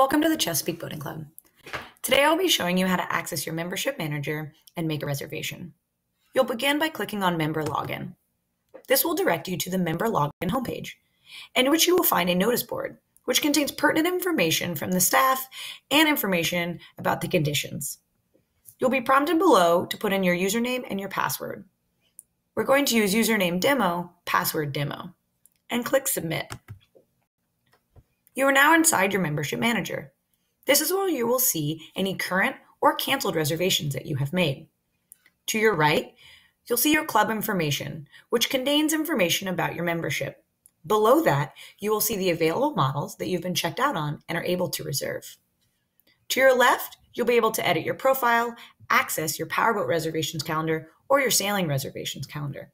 Welcome to the Chesapeake Boating Club. Today I'll be showing you how to access your membership manager and make a reservation. You'll begin by clicking on Member Login. This will direct you to the Member Login homepage, in which you will find a notice board, which contains pertinent information from the staff and information about the conditions. You'll be prompted below to put in your username and your password. We're going to use username demo, password demo, and click Submit. You are now inside your membership manager. This is where you will see any current or canceled reservations that you have made. To your right, you'll see your club information, which contains information about your membership. Below that, you will see the available models that you've been checked out on and are able to reserve. To your left, you'll be able to edit your profile, access your powerboat reservations calendar, or your sailing reservations calendar.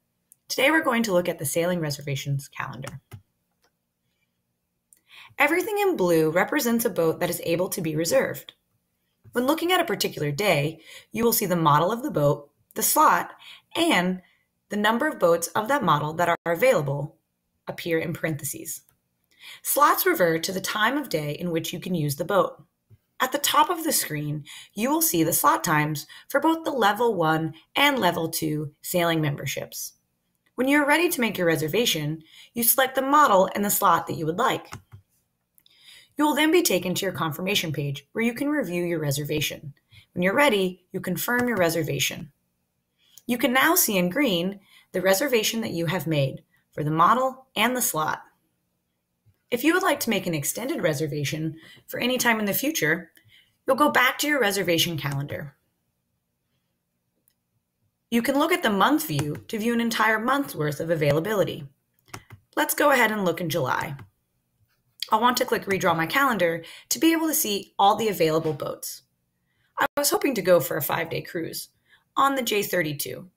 Today, we're going to look at the sailing reservations calendar. Everything in blue represents a boat that is able to be reserved. When looking at a particular day, you will see the model of the boat, the slot, and the number of boats of that model that are available appear in parentheses. Slots refer to the time of day in which you can use the boat. At the top of the screen, you will see the slot times for both the Level 1 and Level 2 sailing memberships. When you are ready to make your reservation, you select the model and the slot that you would like. You will then be taken to your confirmation page where you can review your reservation. When you're ready, you confirm your reservation. You can now see in green the reservation that you have made for the model and the slot. If you would like to make an extended reservation for any time in the future, you'll go back to your reservation calendar. You can look at the month view to view an entire month's worth of availability. Let's go ahead and look in July. I'll want to click redraw my calendar to be able to see all the available boats. I was hoping to go for a five day cruise on the J32.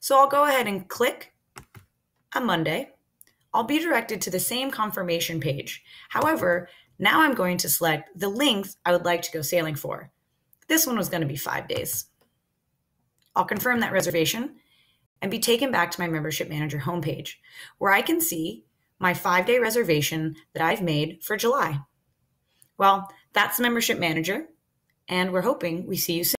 So I'll go ahead and click a Monday. I'll be directed to the same confirmation page. However, now I'm going to select the length I would like to go sailing for. This one was going to be five days. I'll confirm that reservation and be taken back to my membership manager homepage where I can see my five day reservation that I've made for July. Well, that's membership manager, and we're hoping we see you soon.